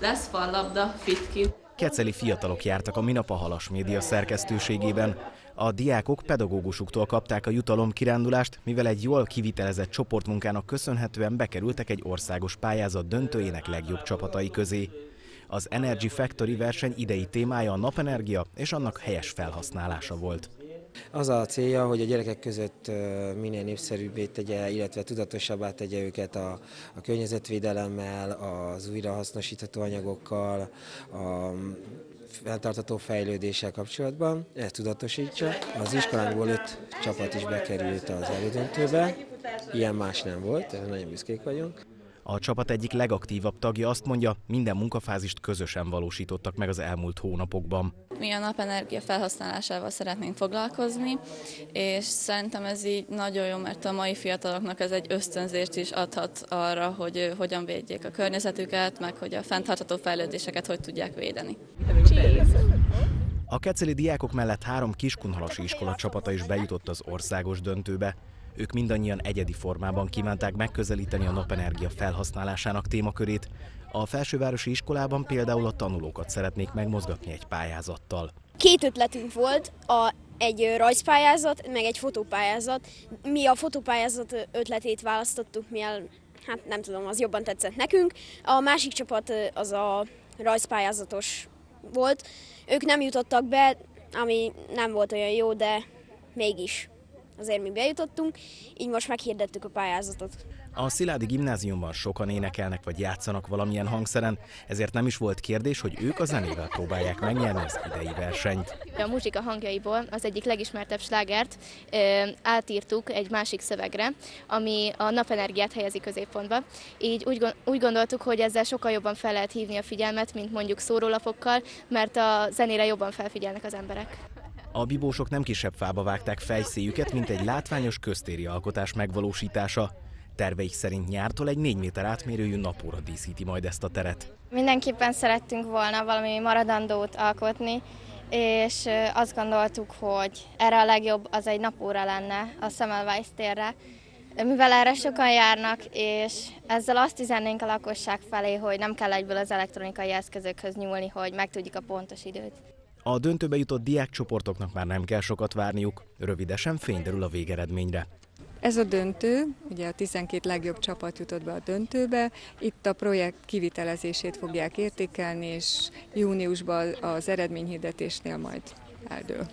lesz fallabda, fitki. Keceli fiatalok jártak a minap a Halas média szerkesztőségében. A diákok pedagógusuktól kapták a jutalom kirándulást, mivel egy jól kivitelezett csoportmunkának köszönhetően bekerültek egy országos pályázat döntőjének legjobb csapatai közé. Az Energy Factory verseny idei témája a napenergia és annak helyes felhasználása volt. Az a célja, hogy a gyerekek között minél népszerűbbé tegye, illetve tudatosabbá tegye őket a, a környezetvédelemmel, az újrahasznosítható anyagokkal, a fenntartató fejlődéssel kapcsolatban, ezt tudatosítsa. Az iskolánkból öt csapat is bekerült az elődöntőbe, ilyen más nem volt, nagyon büszkék vagyunk. A csapat egyik legaktívabb tagja azt mondja, minden munkafázist közösen valósítottak meg az elmúlt hónapokban. Mi a napenergia felhasználásával szeretnénk foglalkozni, és szerintem ez így nagyon jó, mert a mai fiataloknak ez egy ösztönzést is adhat arra, hogy hogyan védjék a környezetüket, meg hogy a fenntartható fejlődéseket hogy tudják védeni. A keceli diákok mellett három kiskunhalasi iskola csapata is bejutott az országos döntőbe. Ők mindannyian egyedi formában kívánták megközelíteni a napenergia felhasználásának témakörét. A felsővárosi iskolában például a tanulókat szeretnék megmozgatni egy pályázattal. Két ötletünk volt, a, egy rajzpályázat, meg egy fotópályázat. Mi a fotópályázat ötletét választottuk, mivel hát nem tudom, az jobban tetszett nekünk. A másik csapat az a rajzpályázatos volt. Ők nem jutottak be, ami nem volt olyan jó, de mégis azért mi bejutottunk, így most meghirdettük a pályázatot. A Sziládi gimnáziumban sokan énekelnek vagy játszanak valamilyen hangszeren, ezért nem is volt kérdés, hogy ők a zenével próbálják megnyerni az idei versenyt. A muzsika hangjaiból az egyik legismertebb slágert ö, átírtuk egy másik szövegre, ami a napenergiát helyezi középpontba. Így úgy, úgy gondoltuk, hogy ezzel sokkal jobban fel lehet hívni a figyelmet, mint mondjuk szórólapokkal, mert a zenére jobban felfigyelnek az emberek. A bibósok nem kisebb fába vágták fejszéjüket, mint egy látványos köztéri alkotás megvalósítása. Terveik szerint nyártól egy 4 méter átmérőjű napóra díszíti majd ezt a teret. Mindenképpen szerettünk volna valami maradandót alkotni, és azt gondoltuk, hogy erre a legjobb az egy napóra lenne a Semmelweis térre, mivel erre sokan járnak, és ezzel azt üzennénk a lakosság felé, hogy nem kell egyből az elektronikai eszközökhöz nyúlni, hogy megtudjuk a pontos időt. A döntőbe jutott diákcsoportoknak már nem kell sokat várniuk, rövidesen fényderül a végeredményre. Ez a döntő, ugye a 12 legjobb csapat jutott be a döntőbe, itt a projekt kivitelezését fogják értékelni, és júniusban az eredményhirdetésnél majd eldől.